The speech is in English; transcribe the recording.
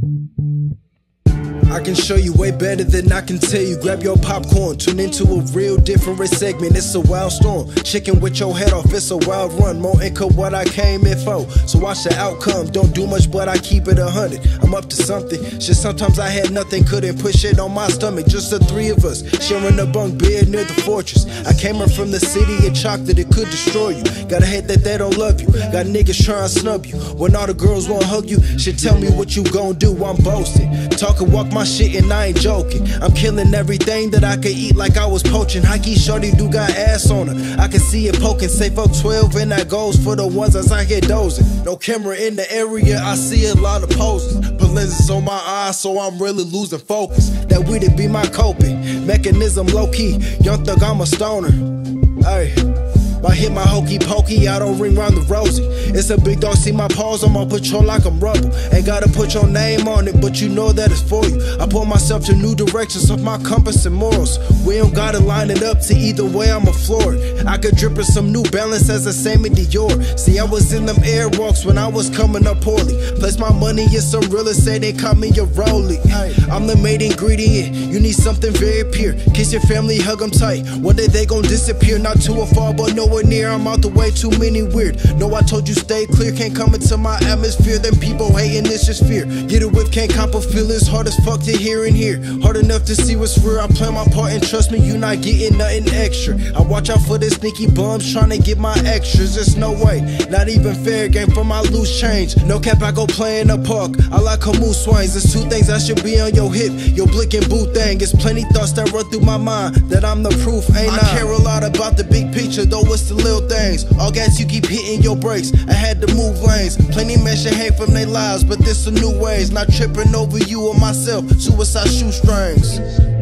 thank you. I can show you way better than I can tell you. Grab your popcorn, tune into a real different segment. It's a wild storm. Chicken with your head off, it's a wild run. More income what I came in for. So watch the outcome. Don't do much, but I keep it a hundred. I'm up to something. Shit, sometimes I had nothing, couldn't push it on my stomach. Just the three of us sharing a bunk bed near the fortress. I came up from the city and that it could destroy you. Gotta hate that they don't love you. Got niggas trying to snub you. When all the girls won't hug you, shit, tell me what you gon' do. I'm boasting. Talk and walk my shit and I ain't joking. I'm killing everything that I could eat like I was poaching. Hikey shorty do got ass on her. I can see it poking. Safe up 12 and that goes for the ones that's out here dozing. No camera in the area, I see a lot of poses. Put lenses on my eyes, so I'm really losing focus. That weed be my coping mechanism, low key. Young thug, I'm a stoner. Hey. I hit my hokey pokey, I don't ring round the rosy. It's a big dog, see my paws, I'm on patrol like I'm rubble. Ain't gotta put your name on it, but you know that it's for you. I pull myself to new directions of my compass and morals. We don't gotta line it up to either way, I'm a floor. I could drip in some new balance as the same in Dior. See, I was in them airwalks when I was coming up poorly. Place my money in some real estate, they call me a rollie. I'm the main ingredient, you need something very pure. Kiss your family, hug them tight. One day they gon' disappear, not too far, but no nowhere near, I'm out the way, too many weird. No, I told you stay clear, can't come into my atmosphere. Then people hating, it's just fear. Get it with, can't cop a feel, it's hard as fuck to hear and hear. Hard enough to see what's real, I play my part and trust me, you're not getting nothing extra. I watch out for the sneaky bums trying to get my extras, there's no way. Not even fair game for my loose change. No cap, I go play in the park. I like Camus swings, there's two things I should be on your hip. Your blick and boot thing, it's plenty thoughts that run through my mind. That I'm the proof, ain't I? I care a lot about the big picture, though it's the little things. All gas, you keep hitting your brakes. I had to move lanes. Plenty men should hate from their lives, but this a new ways. Not tripping over you or myself. Suicide shoestrings.